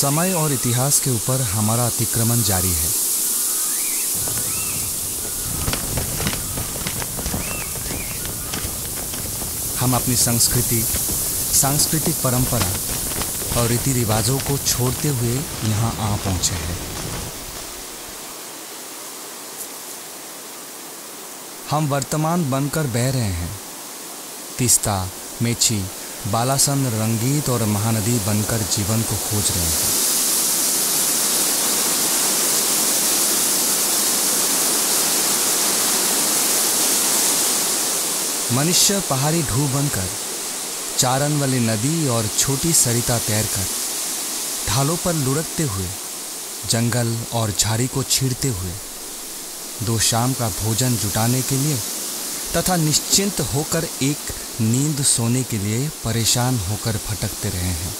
समय और इतिहास के ऊपर हमारा अतिक्रमण जारी है। हम अपनी संस्कृति, सांस्कृतिक परंपरा और रीति रिवाजों को छोड़ते हुए यहाँ आ पहुँचे हैं। हम वर्तमान बनकर बह रहे हैं। तीस्ता, मेची बालासन रंगीत और महानदी बनकर जीवन को खोज रहे हैं। मनुष्य पहाड़ी ढू बनकर चारण वाली नदी और छोटी सरिता तैरकर ढालों पर लुढ़कते हुए, जंगल और झाड़ी को छीड़ते हुए, दो शाम का भोजन जुटाने के लिए तथा निश्चिंत होकर एक नींद सोने के लिए परेशान होकर भटकते रहे हैं।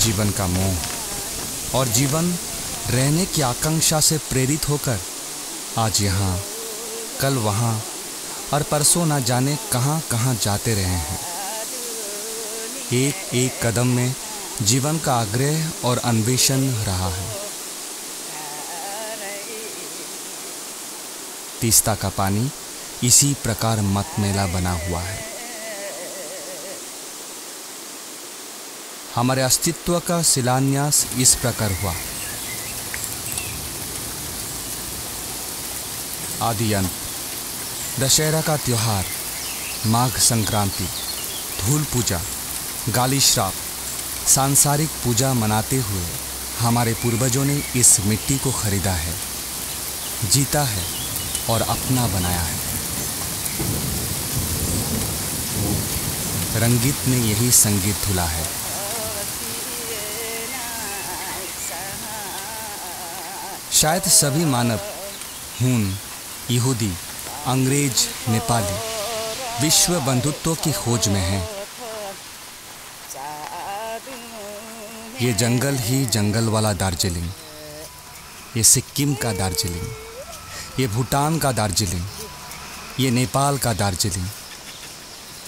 जीवन का मोह और जीवन रहने की आकांक्षा से प्रेरित होकर आज यहाँ, कल वहाँ और परसों ना जाने कहाँ कहाँ जाते रहे हैं। एक एक कदम में जीवन का आग्रह और अन्वेषण रहा है। तीस्ता का पानी इसी प्रकार मतमेला बना हुआ है। हमारे अस्तित्व का शिलान्यास इस प्रकार हुआ। आदि अंत। दशहरा का त्योहार, माघ संक्रांति, धूल पूजा, गाली श्राप, सांसारिक पूजा मनाते हुए हमारे पूर्वजों ने इस मिट्टी को खरीदा है, जीता है और अपना बनाया है। रंगीत ने यही संगीत धुला है। शायद सभी मानव, हून, यहूदी अंग्रेज़ नेपाली विश्व बंधुत्व की खोज में हैं। ये जंगल ही जंगल वाला दार्जिलिंग, ये सिक्किम का दार्जिलिंग, ये भूटान का दार्जिलिंग, ये नेपाल का दार्जिलिंग,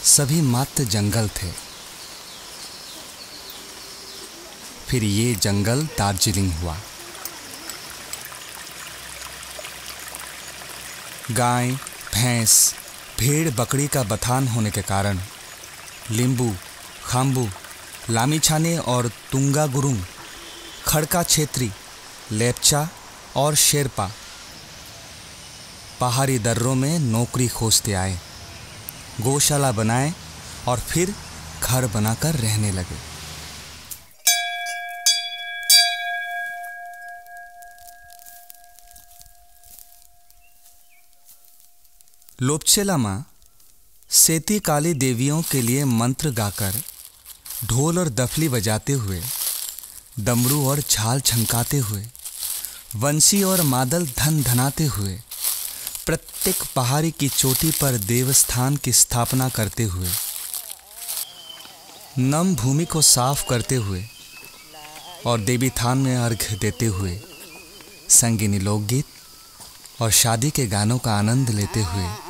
सभी मात्र जंगल थे। फिर ये जंगल दार्जिलिंग हुआ। गाय भैंस, भेड़ बकरी का बथान होने के कारण लींबू खाम्बू लामीछाने और तुंगा गुरुंग खड़का छेत्री, लेपचा और शेरपा पहाड़ी दर्रों में नौकरी खोजते आए, गौशाला बनाए और फिर घर बनाकर रहने लगे। लोपचेलामा सेती काली देवियों के लिए मंत्र गाकर ढोल और दफली बजाते हुए, डमरू और छाल छंकाते हुए, वंशी और मादल धन धनाते हुए, प्रत्येक पहाड़ी की चोटी पर देवस्थान की स्थापना करते हुए, नम भूमि को साफ़ करते हुए और देवी थान में अर्घ देते हुए संगीनी लोकगीत और शादी के गानों का आनंद लेते हुए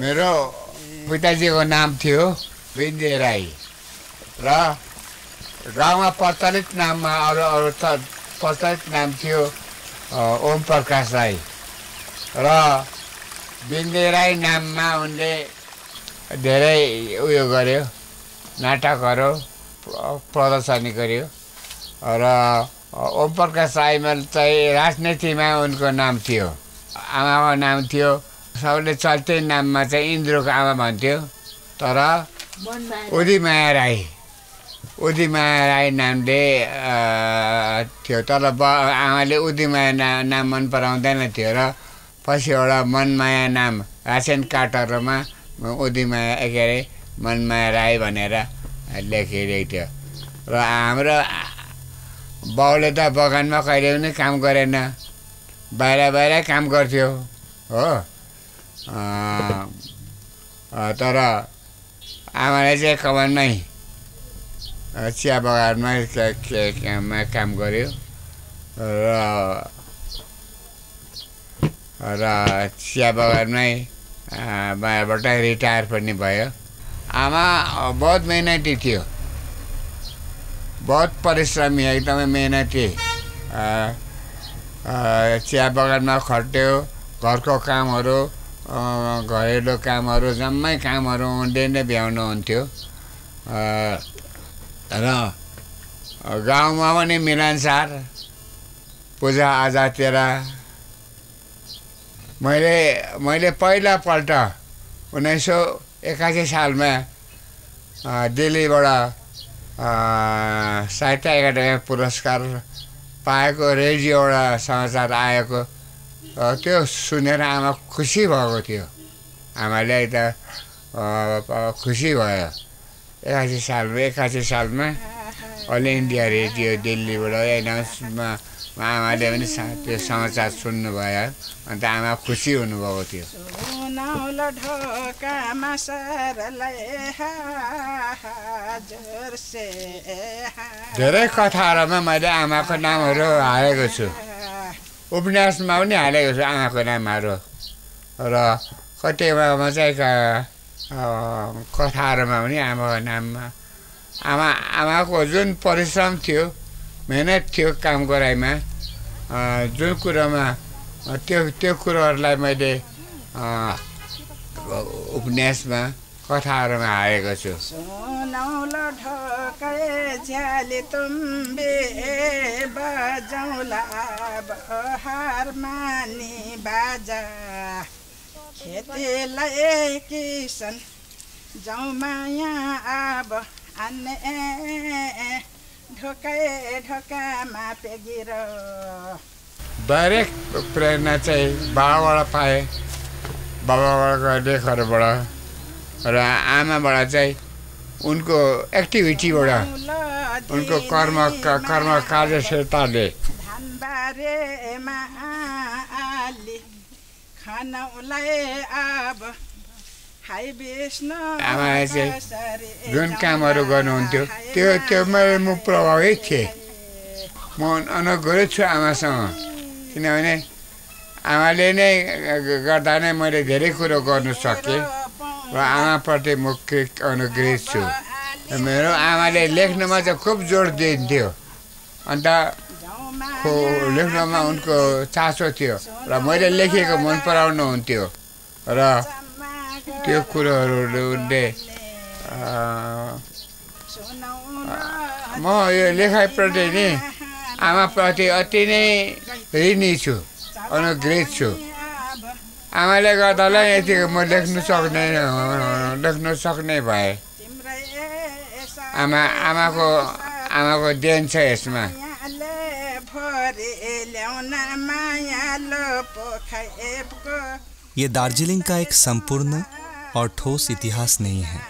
मेरो पिताजीको नाम थियो विन्दे राई र गाउँमा प्रचलित नाममा अरू अरू प्रचलित नाम थियो ओम प्रकाश राई र बिन्दे राई नाममा उनले धेरै उयो गर्यो नाटकहरू प्रदर्शनी गर्यो र ओम प्रकाश चाहिँ राजनीतिमा उनको नाम थियो। आमाको नाम थियो। सबले चल्ते नाममा चाहिँ इन्द्रको आमा भन्थ्यो। तर उदिमाया राई उदिमाया राई नामले थियो। तर ब आमाले उदिमाया ना नाम मन पराउँदैन थियो र पछि एउटा मनमाया नाम रासन कार्डहरूमा उदिमाया के अरे मनमाया राई भनेर लेखिरहेको थियो। र हाम्रो बाउले त बगानमा कहिले पनि काम गरेन। बाहिर बाहिर काम गर्थ्यो हो। तर आमाले चाहिँ कमानमै चिया बगानमा काम गर्यो। र र चिया बगानमै बाहिरबाट रिटायर पनि भयो। आमा बहुत मेहनती थियो। बहुत परिश्रमी एकदमै मेहनती चिया बगानमा खट्यो घरको कामहरू घरेलु कामहरू जम्मै कामहरू उनले नै भ्याउनुहुन्थ्यो र गाउँमा पनि मिलनसार पूजाआजातिर मैले मैले पहिलापल्ट उन्नाइस सौ एकासी सालमा दिल्लीबाट साहित्य एकाडेमी पुरस्कार पाएको रेडियोबाट समाचार आएको। त्यो सुनेर आमा खुसी भएको थियो। आमाले त खुसी भयो। एकासी सालमा एकासी सालमा अल इन्डिया रेडियो दिल्लीबाट एनाउन्समा आमाले पनि त्यो समाचार सुन्नुभयो। अन्त आमा खुसी हुनुभएको थियो। धेरै कथाहरूमा मैले आमाको नामहरू हालेको छु। उपन्यासमा पनि हालेको छु आमाको नामहरू। र कतिमा चाहिँ कथाहरूमा पनि आमाको नाममा आमा आमाको जुन परिश्रम थियो मेहनत थियो काम गराइमा जुन कुरोमा त्यो त्यो कुरोहरूलाई मैले उपन्यासमा कथाहरूमा हालेको छु। खेतीलाई किसन जाउँ माया अब आन्ने ढोकाए ढोकामा पेगिर। दरेक प्रेरणा चाहिँ बाबाबाट पाएँ बाबाबाटको लेखहरूबाट र आमाबाट चाहिँ उनको एक्टिभिटीबाट उनको कर्म कर्म कार्यशीलताले। आमाले चाहिँ जुन कामहरू गर्नुहुन्थ्यो त्यो त्यो मैले म प्रभावित थिएँ। म अनुग्रहित छु आमासँग। किनभने आमाले नै गर्दा नै मैले धेरै कुरो गर्नु सकेँ र आमाप्रति म अनुग्रहित छु। मेरो आमाले लेख्नुमा चाहिँ खुब जोड दिन्थ्यो। अन्त लेख्नमा उनको चासो थियो र मैले लेखेको मन पराउनुहुन्थ्यो र त्यो कुरोहरू उनले म यो लेखाइप्रति नि आमाप्रति अति नै ऋणी छु। अनुग्रहित छु आमाले गर्दालाई यतिको म लेख्नु सक्ने लेख्नु सक्ने भए। आमा, आमाको आमाको देन छ यसमा। ये दार्जिलिंग का एक संपूर्ण और ठोस इतिहास नहीं है।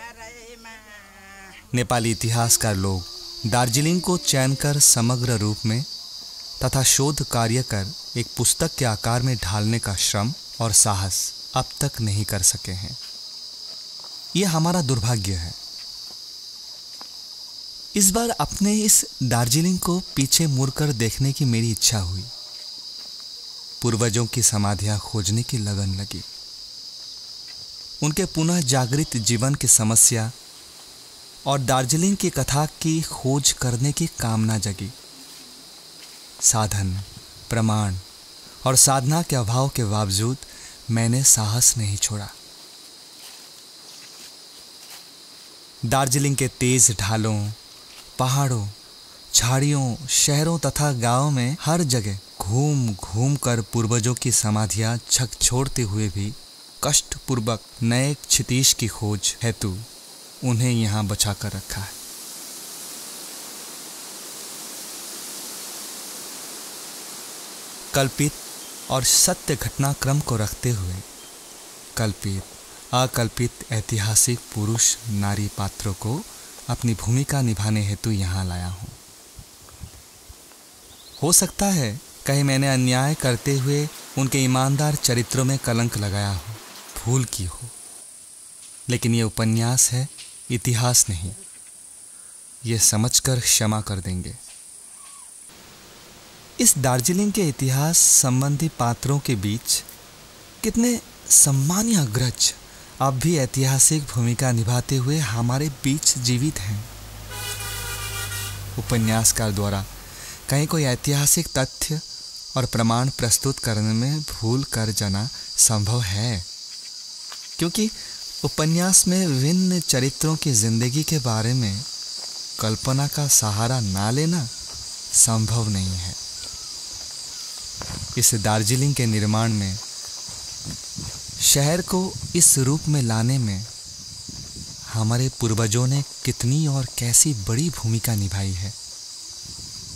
नेपाली इतिहासकार लोग दार्जिलिंग को चयन कर समग्र रूप में तथा शोध कार्य कर एक पुस्तक के आकार में ढालने का श्रम और साहस अब तक नहीं कर सके हैं। यह हमारा दुर्भाग्य है। इस बार अपने इस दार्जिलिंग को पीछे मुड़कर देखने की मेरी इच्छा हुई। पूर्वजों की समाधियाँ खोजने की लगन लगी। उनके पुनः जागृत जीवन की समस्या और दार्जिलिंग की कथा की खोज करने की कामना जगी। साधन, प्रमाण और साधना के अभाव के बावजूद मैंने साहस नहीं छोड़ा। दार्जिलिंग के तेज ढालों, पहाड़ों, झाड़ियों, शहरों तथा गाँवों में हर जगह घूम घूम कर पूर्वजों की समाधियाँ छक छोड़ते हुए भी कष्टपूर्वक नए क्षितीश की खोज हेतु उन्हें यहाँ बचा कर रखा है। कल्पित और सत्य घटनाक्रम को रखते हुए, कल्पित, अकल्पित ऐतिहासिक पुरुष नारी पात्रों को अपनी भूमिका निभाने हेतु यहाँ लाया हूँ। हो सकता है कहीं मैंने अन्याय करते हुए उनके ईमानदार चरित्रों में कलंक लगाया हो, भूल की हो। लेकिन ये उपन्यास है, इतिहास नहीं। ये समझकर क्षमा कर देंगे। इस दार्जिलिंग के इतिहास संबंधी पात्रों के बीच कितने सम्मानीय अग्रज अब भी ऐतिहासिक भूमिका निभाते हुए हमारे बीच जीवित हैं। उपन्यासकार द्वारा कहीं कोई ऐतिहासिक तथ्य और प्रमाण प्रस्तुत करने में भूल कर जाना संभव है, क्योंकि उपन्यास में विभिन्न चरित्रों की ज़िंदगी के बारे में कल्पना का सहारा ना लेना संभव नहीं है। इस दार्जिलिंग के निर्माण में, शहर को इस रूप में लाने में हमारे पूर्वजों ने कितनी और कैसी बड़ी भूमिका निभाई है।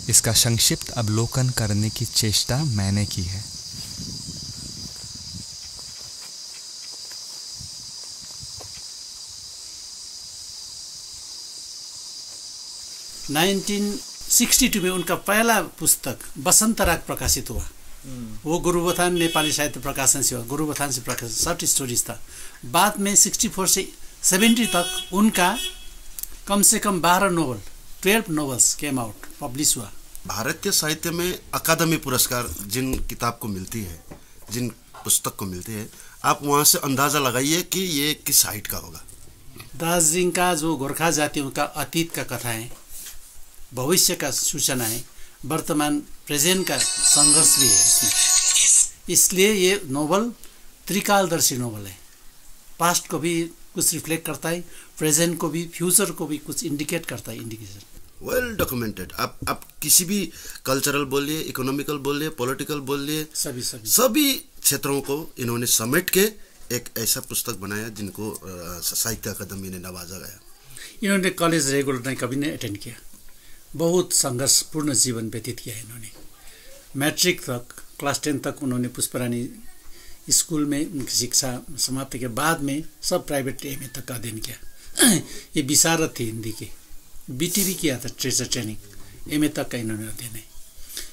इसका संक्षिप्त अवलोकन करने की चेष्टा मैंने की है। नाइनटीन सिक्सटी टू में उनका पहला पुस्तक बसंत राग प्रकाशित हुआ। वो गुरुबथान नेपाली साहित्य प्रकाशन से हुआ। गुरुबथान से प्रकाशन शॉर्ट स्टोरीज था। बाद में सिक्सटी फोर से सेवेंटी तक उनका कम से कम बारह novel twelve novels came out publish हुआ। भारतीय साहित्य में अकादमी पुरस्कार जिन किताब को मिलती है जिन पुस्तक को मिलती है आप वहाँ से अंदाज़ा लगाइए कि ये किस हाइट का होगा। दार्जिलिंग का जो गोरखा जातियों का अतीत का कथाएँ भविष्य का सूचनाएँ वर्तमान प्रेजेंट का संघर्ष भी है इसमें। इसलिए ये नोवेल त्रिकालदर्शी नोवेल है। पास्ट को भी कुछ रिफ्लेक्ट करता है प्रेजेंट को भी फ्यूचर को भी कुछ इंडिकेट करता है इंडिकेशन वेल डॉक्यूमेंटेड आप आप किसी भी कल्चरल बोलिए इकोनॉमिकल बोलिए पॉलिटिकल बोलिए सभी सभी। सभी क्षेत्रों को इन्होंने समेट के एक ऐसा पुस्तक बनाया जिनको साहित्य अकादमी ने नवाजा गया। इन्होंने कॉलेज रेगुलर नहीं कभी नहीं अटेंड किया। बहुत संघर्षपूर्ण जीवन व्यतीत किया है इन्होंने। मैट्रिक तक, क्लास टेन तक उन्होंने पुष्परानी स्कूल में उनकी शिक्षा समाप्त के बाद में सब प्राइवेट एम ए तक का अध्ययन किया। ये विशारद थे हिंदी के। बीटी भी किया था टीचर ट्रेनिंग एम ए तक का इन्होंने अध्ययन है।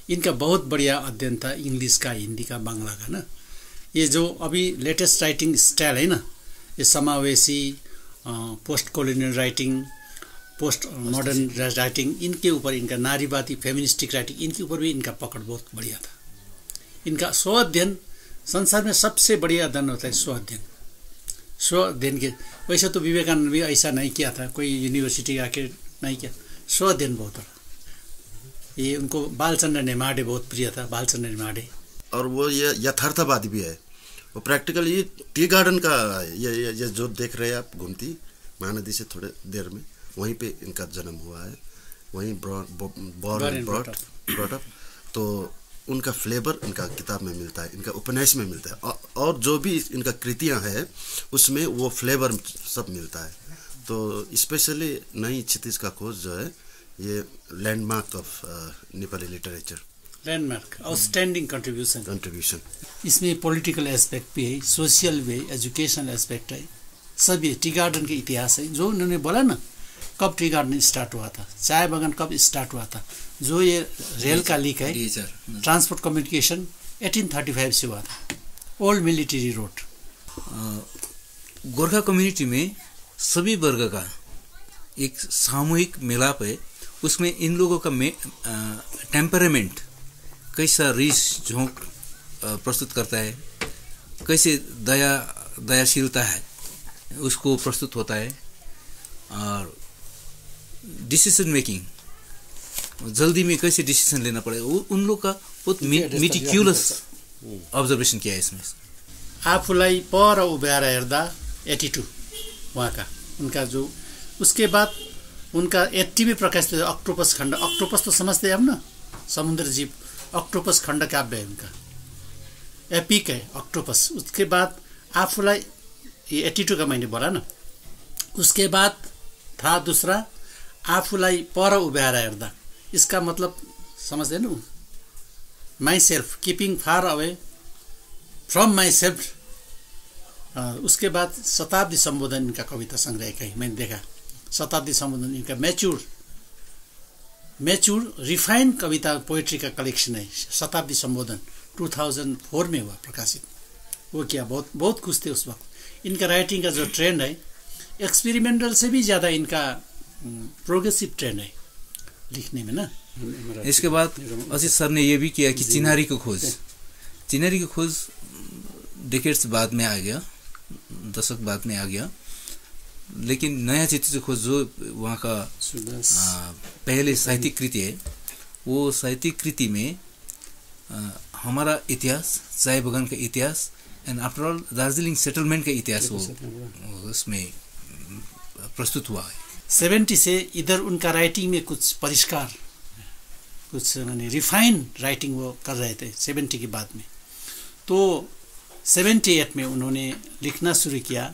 इनका बहुत बढ़िया अध्ययन था इंग्लिश का, हिंदी का, बांग्ला का ना। ये जो अभी लेटेस्ट राइटिंग स्टाइल है ना, ये समावेशी post colonial writing post modern writing इनके ऊपर इनका नारीवादी फेमिनिस्टिक राइटिंग इनके ऊपर भी इनका पकड़ बहुत बढ़िया था। इनका स्व अध्ययन संसार में सबसे बढ़िया अध्ययन होता है स्व अध्ययन स्व अध्ययन के वैसे तो विवेकानंद भी ऐसा नहीं किया था कोई यूनिवर्सिटी आके नहीं किया। स्व अध्ययन बहुत बड़ा ये उनको बालचंद्र नेमाडे बहुत प्रिय था बालचंद्र नेमाडे। और वो ये यथार्थवादी भी है। वो प्रैक्टिकल ये टी गार्डन का ये, ये, ये जो देख रहे हैं आप घूमती महानदी से थोड़े देर में। वहीं पे इनका जन्म हुआ है। वहीं बॉर्न and ब्रॉट अप तो उनका फ्लेवर इनका किताब में मिलता है इनका उपन्यास में मिलता है। और जो भी इनका कृतियाँ हैं उसमें वो फ्लेवर सब मिलता है। तो स्पेशली नई क्षितिज का खोज जो है ये landmark of Nepali literature landmark outstanding contribution contribution इसमें पॉलिटिकल एस्पेक्ट भी है सोशल भी है एजुकेशन एस्पेक्ट है। सभी है टी गार्डन के इतिहास है। जो उन्होंने बोला ना कब टी गार्डन स्टार्ट हुआ था? चाय बागान कब स्टार्ट हुआ था? जो ये रेल का लीक है ट्रांसपोर्ट कम्युनिकेशन 1835 से हुआ था। Old military road Gorkha community में सभी वर्ग का एक सामूहिक मिलाप है। उसमें इन लोगों का टेम्परामेंट कैसा रीस झोंक प्रस्तुत करता है कैसे दया दयाशीलता है उसको प्रस्तुत होता है। और डिसीजन मेकिंग जल्दी में कैसे डिसीजन लेना पड़ेगा? वो उन लोग का बहुत मिटिक्युलस ऑब्जर्वेशन किया है इसमें। आफूलाई पर उभ्याएर हेर्दा एट्टी टू उहाँका उनका जो उसके बाद उनका एट्टी में प्रकाशित अक्टोपस खंड अक्टोपस तो समझते हैं हम ना? समुद्र जीव अक्टोपस खंड काव्य है उनका। एपिक है अक्टोपस। उसके बाद आफूलाई एट्टी टू का मैंने बोला ना? उसके बाद था दूसरा आफूलाई पर उभ्याएर हेर्दा। इसका मतलब समझ्दैनौ? My self keeping far away from my self उसके बाद शताब्दी संबोधन इनका कविता संग्रह कहीं मैंने देखा। शताब्दी संबोधन इनका मैच्योर मैच्योर रिफाइंड कविता पोइट्री का कलेक्शन है। शताब्दी संबोधन 2004 में हुआ प्रकाशित। वो किया बहुत बहुत खुश थे उस वक्त। इनका राइटिंग का जो ट्रेंड है एक्सपेरिमेंटल से भी ज़्यादा इनका प्रोग्रेसिव ट्रेंड है लिखने में ना इसके बाद असित सर ने ये भी किया कि चिनारी को खोज। चिनारी की खोज डिकेट्स बाद में आ गया दशक बाद में आ गया। लेकिन नया चित्र से खोज जो वहाँ का आ, पहले साहित्यिक कृति है वो साहित्यिक कृति में आ, हमारा इतिहास चाय बगान का इतिहास and after all Darjeeling settlement का इतिहास वो उसमें प्रस्तुत हुआ है। सेवेंटी से इधर उनका राइटिंग में कुछ परिष्कार कुछ मैंने रिफाइन राइटिंग वो कर रहे थे सेवेंटी के बाद में। तो सेवेंटी एट में उन्होंने लिखना शुरू किया।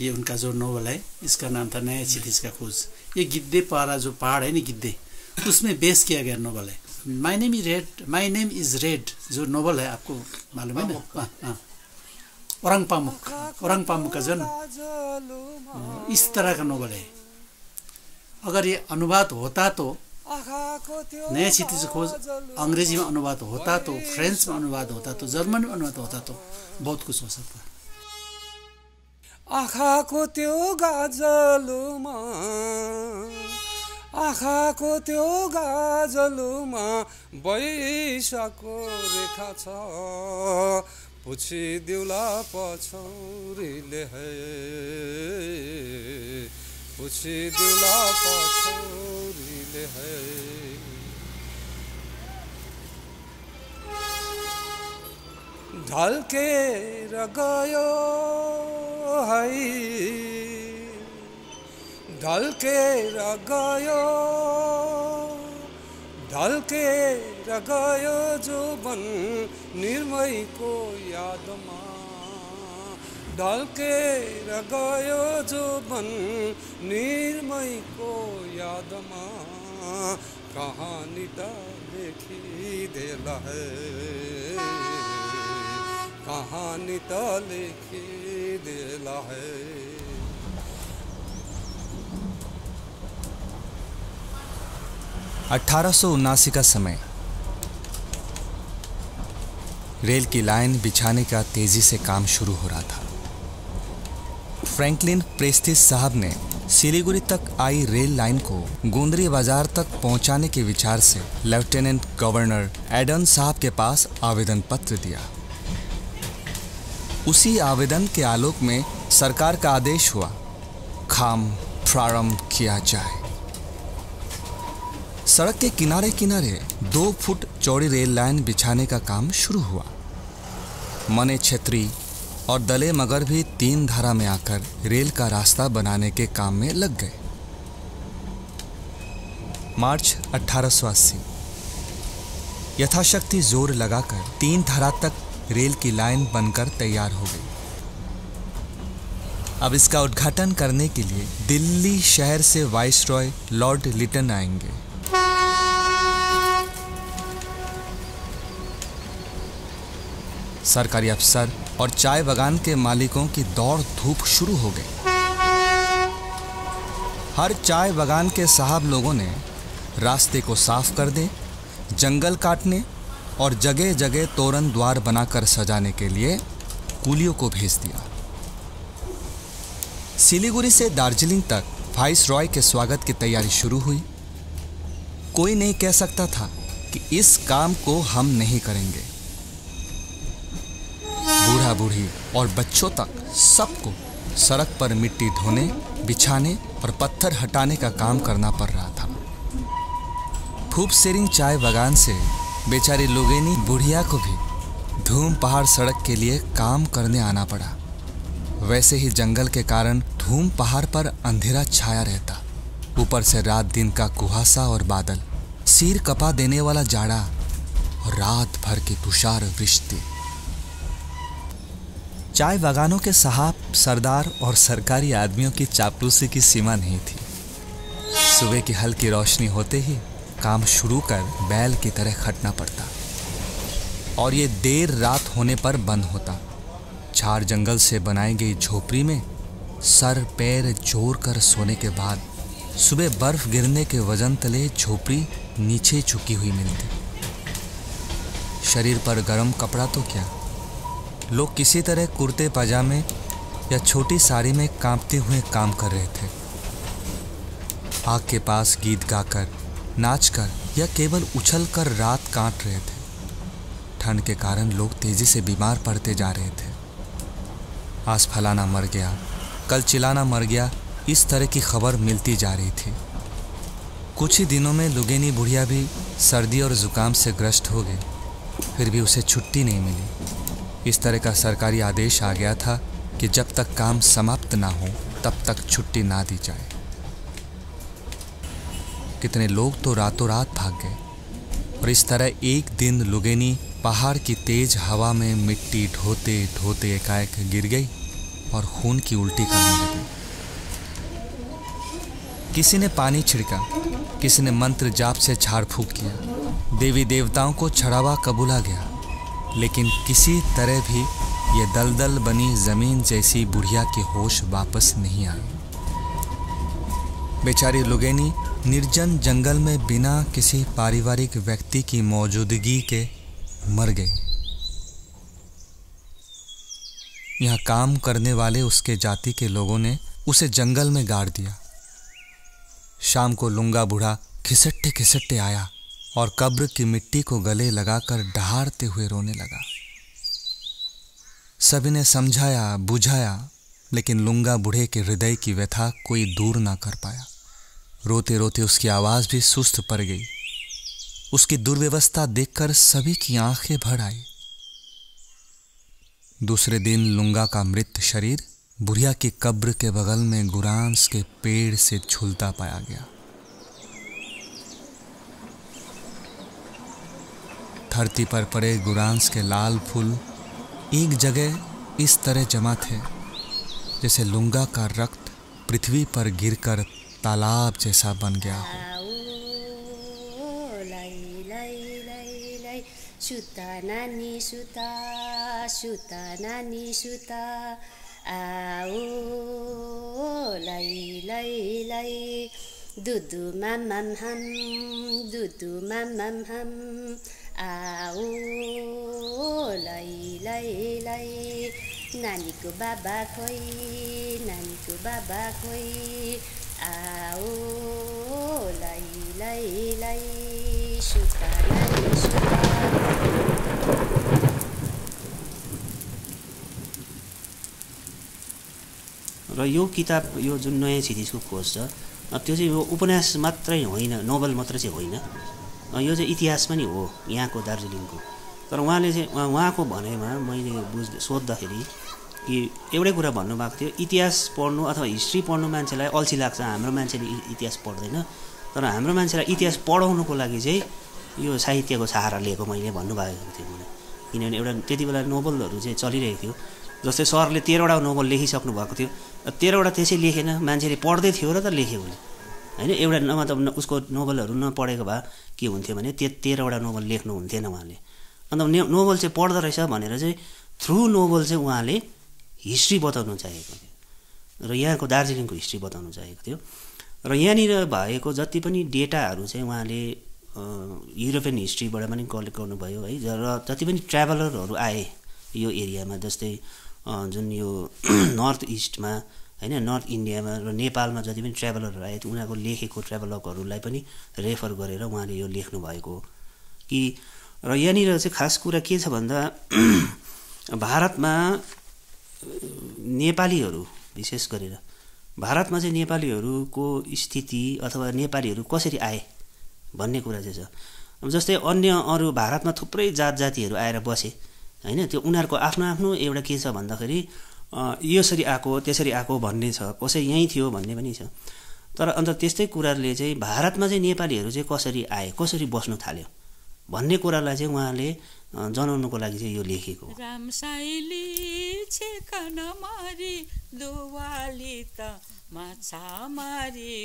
ये उनका जो नोवेल है इसका नाम था नया क्षितिज का खोज। ये गिद्दे पारा जो पहाड़ है ना गिद्दे उसमें बेस किया गया नोवेल है। My name is red my name is red जो नोवेल है आपको मालूम है ना? हाँ औरंग पामुक औरंग पामुक का जो ना इस तरह का नोवेल है। अगर ये अनुवाद होता तो नया क्षितिज खोज अंग्रेजी में अनुवाद होता तो फ्रेंच में अनुवाद होता तो जर्मन में अनुवाद होता तो बहुत कुछ हो सकता आँखाको त्यो गाजलुमा आँखाको त्यो गाजलुमा बैसाको रेखा छ। पुछिदिउला पछौरीले है। पुछिदिउला पछौरीले है। ढल्केर गयो है। ढल्केर गयो ढल्केर गयो जोबन निर्मयको यादमा ढल्केर गयो जोबन निर्मयको यादमा कहानी त लेखिदेला है। कहानी तो लिखी दिला है। अठारह का समय। रेल की लाइन बिछाने का तेज़ी से काम शुरू हो रहा था। फ्रैंकलिन प्रेस्टिस साहब ने सिलीगुड़ी तक आई रेल लाइन को गोंदरी बाज़ार तक पहुँचाने के विचार से लेफ्टिनेंट गवर्नर एडन साहब के पास आवेदन पत्र दिया। उसी आवेदन के आलोक में सरकार का आदेश हुआ, खाम प्रारंभ किया जाए। सड़क के किनारे किनारे दो फुट चौड़ी रेल लाइन बिछाने का काम शुरू हुआ। मने छेत्री और दले मगर भी तीन धारा में आकर रेल का रास्ता बनाने के काम में लग गए। मार्च 1880 यथाशक्ति ज़ोर लगाकर तीन धारा तक रेल की लाइन बनकर तैयार हो गई। अब इसका उद्घाटन करने के लिए दिल्ली शहर से वाइस रॉय लॉर्ड लिटन आएँगे। सरकारी अफसर और चाय बागान के मालिकों की दौड़ धूप शुरू हो गई। हर चाय बागान के साहब लोगों ने रास्ते को साफ़ कर दे, जंगल काटने और जगह जगह तोरण द्वार बनाकर सजाने के लिए कुलियों को भेज दिया। सिलीगुड़ी से दार्जिलिंग तक वाइस रॉय के स्वागत की तैयारी शुरू हुई। कोई नहीं कह सकता था कि इस काम को हम नहीं करेंगे। बूढ़ा बूढ़ी और बच्चों तक सबको सड़क पर मिट्टी धोने, बिछाने और पत्थर हटाने का काम करना पड़ रहा था। फूप सेरिंग चाय बागान से बेचारी लोगेनी बुढ़िया को भी धूम पहाड़ सड़क के लिए काम करने आना पड़ा। वैसे ही जंगल के कारण धूम पहाड़ पर अंधेरा छाया रहता। ऊपर से रात दिन का कुहासा और बादल, सिर कपा देने वाला जाड़ा और रात भर की तुषार वृष्टि। चाय बागानों के साहब, सरदार और सरकारी आदमियों की चापलूसी की सीमा नहीं थी। सुबह की हल्की रोशनी होते ही काम शुरू कर बैल की तरह खटना पड़ता। और ये देर रात होने पर बंद होता। झाड़ जंगल से बनाई गई झोपड़ी में सर पैर जोड़ कर सोने के बाद सुबह बर्फ़ गिरने के वज़न तले झोपड़ी नीचे झुकी हुई मिलती। शरीर पर गर्म कपड़ा तो क्या? लोग किसी तरह कुर्ते, पजामे या छोटी साड़ी में कांपते हुए काम कर रहे थे। आग के पास गीत गाकर, नाचकर या केवल उछल कर रात काट रहे थे। ठंड के कारण लोग तेज़ी से बीमार पड़ते जा रहे थे। आज फलाना मर गया, कल चिलाना मर गया, इस तरह की खबर मिलती जा रही थी। कुछ ही दिनों में लुगेनी बुढ़िया भी सर्दी और ज़ुकाम से ग्रस्त हो गई, फिर भी उसे छुट्टी नहीं मिली। इस तरह का सरकारी आदेश आ गया था कि जब तक काम समाप्त ना हो, तब तक छुट्टी ना दी जाए। कितने लोग तो रातों रात भाग गए और इस तरह एक दिन लुगेनी पहाड़ की तेज हवा में मिट्टी ढोते ढोते एकाएक गिर गई और खून की उल्टी करने लगी। किसी ने पानी छिड़का, किसी ने मंत्र जाप से झाड़ फूक किया। देवी देवताओं को छड़ावा कबूला गया। लेकिन किसी तरह भी ये दलदल बनी ज़मीन जैसी बुढ़िया के होश वापस नहीं आए। बेचारी लुगेनी निर्जन जंगल में बिना किसी पारिवारिक व्यक्ति की मौजूदगी के मर गई। यहाँ काम करने वाले उसके जाति के लोगों ने उसे जंगल में गाड़ दिया। शाम को लुंगा बूढ़ा खिसट्टे खिसट्टे आया। और कब्र की मिट्टी को गले लगाकर डहारते हुए रोने लगा। सभी ने समझाया, बुझाया, लेकिन लुंगा बूढ़े के हृदय की व्यथा कोई दूर ना कर पाया। रोते रोते उसकी आवाज़ भी सुस्त पड़ गई। उसकी दुर्व्यवस्था देखकर सभी की आँखें भर आई। दूसरे दिन लुंगा का मृत शरीर बुढ़िया की कब्र के बगल में गुरांस के पेड़ से झूलता पाया गया। धरती पर पड़े गुरांस के लाल फूल एक जगह इस तरह जमा थे जैसे लुंगा का रक्त पृथ्वी पर गिरकर तालाब जैसा बन गया हो सुता नानी सुता सुता नानी सुता आओ लै लै लै दुदु माम हम दुदु माम हम आओ लै लै लै नानीको बाबा खोइ नानीको बाबा खोइ। आओ लै लै लै र यो किताब यो जुन नयाँ क्षितिजको खोज छ त्यो चाहिँ यो उपन्यास मात्रै होइन नोभल मात्रै चाहिँ होइन। यो चाहिँ इतिहास पनि हो यहाँको दार्जिलिङको। तर उहाँले चाहिँ उहाँ उहाँको भनाइमा मैले बुझ सोद्धाखेरि कि एउटै कुरा भन्नुभएको थियो इतिहास पढ्नु अथवा हिस्ट्री पढ्नु मान्छेलाई अल्छी लाग्छ हाम्रो मान्छेले इतिहास पढ्दैन। तर हाम्रो मान्छेलाई इतिहास पढाउनुको लागि चाहिँ यो साहित्यको सहारा लिएको मैले भन्नुभएको थियो मलाई। किनभने एउटा त्यति बेला नोभलहरू चाहिँ चलिरहेको थियो। जस्तै सरले तेह्रवटा नोभल लेखिसक्नु भएको थियो। तेह्रवटा त्यसै लेखेन मान्छेले पढ्दै थियो र त लेख्यो उसले। होइन? एउटा न मतलब उसको नोभलहरू नपढेको भए के हुन्थ्यो भने ते तेह्रवटा नोभल लेख्नु हुन्थेन उहाँले। अन्त ने नोभल चाहिँ पढ्दो रहेछ भनेर चाहिँ थ्रु नोभल चाहिँ उहाँले हिस्ट्री बताउनु चाहेको थियो। र यहाँको दार्जिलिङको हिस्ट्री बताउनु चाहेको थियो। र यहाँनिर भएको जति पनि डेटाहरू चाहिँ उहाँले युरोपियन हिस्ट्रीबाट पनि कलेक्ट गर्नुभयो है। र जति पनि ट्राभलरहरू आए यो एरियामा जस्तै जुन यो नर्थ इस्टमा होइन नर्थ इन्डियामा र नेपालमा जति पनि ट्राभलरहरू आए त्यो उनीहरूको लेखेको ट्राभलरहरूलाई पनि रेफर गरेर उहाँले यो लेख्नु भएको कि र यहाँनिर चाहिँ खास कुरा के छ भन्दा भारतमा नेपालीहरू विशेष गरेर भारतमा चाहिँ नेपालीहरूको स्थिति अथवा नेपालीहरू कसरी आए भन्ने कुरा चाहिँ छ। जस्तै अन्य अरू भारतमा थुप्रै जात जातिहरू आएर बसे होइन त्यो उनीहरूको आफ्नो आफ्नो एउटा के छ भन्दाखेरि यसरी आएको त्यसरी आएको भन्ने छ। कसै यहीँ थियो भन्ने पनि छ। तर अन्त त्यस्तै कुराले चाहिँ भारतमा चाहिँ नेपालीहरू चाहिँ कसरी आए कसरी बस्नु थाल्यो भन्ने कुरालाई चाहिँ उहाँले जनाउनुको लागि चाहिँ यो लेखेको रामसाइली छेकन मारी दुवाली त माछा मारी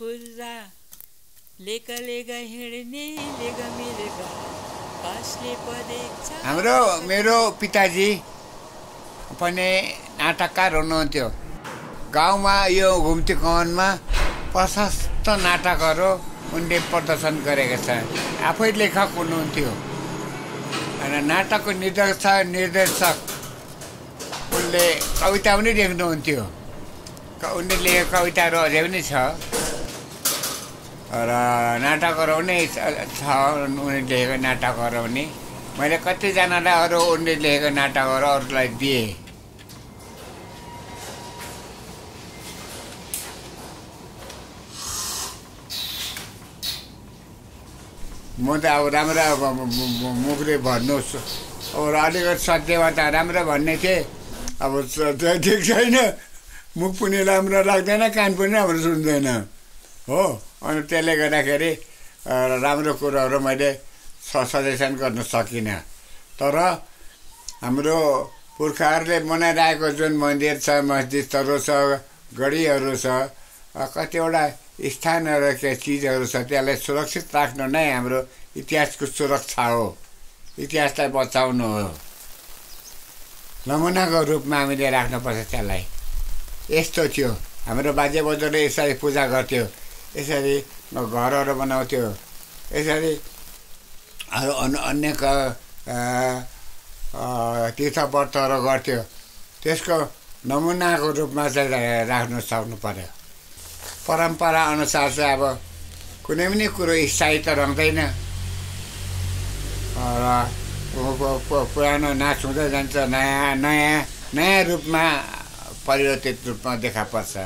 हुर्रा। हाम्रो मेरो पिताजी पनि नाटककार हुनुहुन्थ्यो। गाउँमा यो घुम्ती कमानमा प्रशस्त नाटकहरू उनले प्रदर्शन गरेका छन्। आफै लेखक हुनुहुन्थ्यो। अनि नाटकको निर्देशक निर्देशक उनले कविता पनि लेख्नुहुन्थ्यो। उनले लेखेको कविताहरू अझै पनि छ। र नाटकहरू पनि छ उनले लेखेको नाटकहरू पनि मैले कतिजनालाई अरू उनले लेखेको नाटकहरू अरूलाई दिएँ। म त अब राम्रो मुखले भन्नुहोस् अब अलिकति सत्यमा त राम्रो भन्ने थिएँ। अब सत्य ठिक छैन। मुख पनि राम्रो लाग्दैन कान पनि राम्रो सुन्दैन। हो। अनि त्यसले गर्दाखेरि राम्रो कुरोहरू मैले सजेसन गर्न सकिनँ। तर हाम्रो पुर्खाहरूले बनाइरहेको जुन मन्दिर छ मस्जिदहरू छ गढीहरू छ कतिवटा स्थानहरू के चिजहरू छ त्यसलाई सुरक्षित राख्नु नै हाम्रो इतिहासको सुरक्षा हो। इतिहासलाई बचाउनु हो। नमुनाको रूपमा हामीले राख्नुपर्छ त्यसलाई। यस्तो थियो। हाम्रो बाजे बोजूले यसरी पूजा गर्थ्यो। यसरी घरहरू बनाउँथ्यो। यसरी अरू अन अन्य क- अ, अ, तीर्थ व्रतहरू गर्थ्यो। त्यसको नमुनाको रूपमा चाहिँ राख्नु सक्नु पर्यो। परम्परा अनुसार चाहिँ अब कुनै पनि कुरो स्थायी त रहँदैन। र पुरानो नाच हुँदै जान्छ नयाँ नयाँ नयाँ रूपमा परिवर्तित रूपमा देखा पर्छ।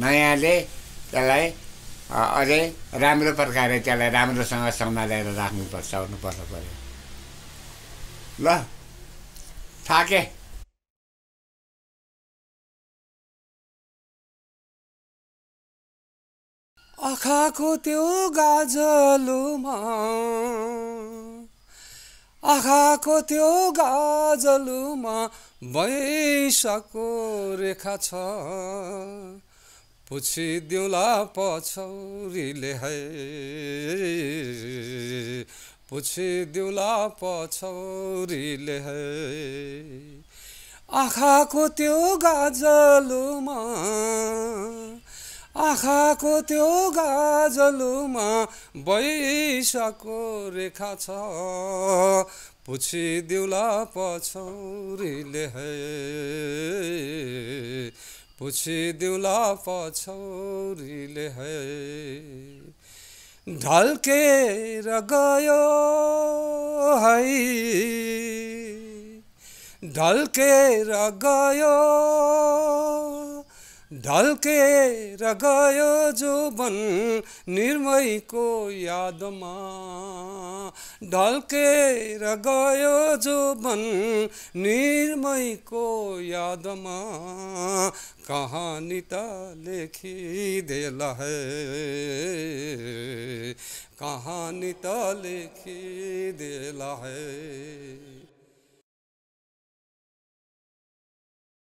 नयाँले त्यसलाई अझै राम्रो प्रकारले त्यसलाई राम्रोसँग सम्हालेर राख्नुपर्छ हुनुपर्छ पऱ्यो। ल थाके। आँखाको त्यो गाजलुमा आँखाको त्यो गाजलुमा वैशाखको रेखा छ। पुछिदिउँला पछौरीले है। पुछिदिउँला पछौरीले है। आँखाको त्यो गाजलुमा आँखाको त्यो गाजलुमा वैशाखको रेखा छ। पुछिदिउँला पछौरीले है। पुछिदिउँला पछौरीले है। ढल्केर गयो है। ढल्केर गयो ढल्केर गयो जोबन निर्मयको यादमा। ढल्केर गयो जोबन निर्मयको यादमा। कहानी त लेखिदेला है कहानी त लेखिदेला है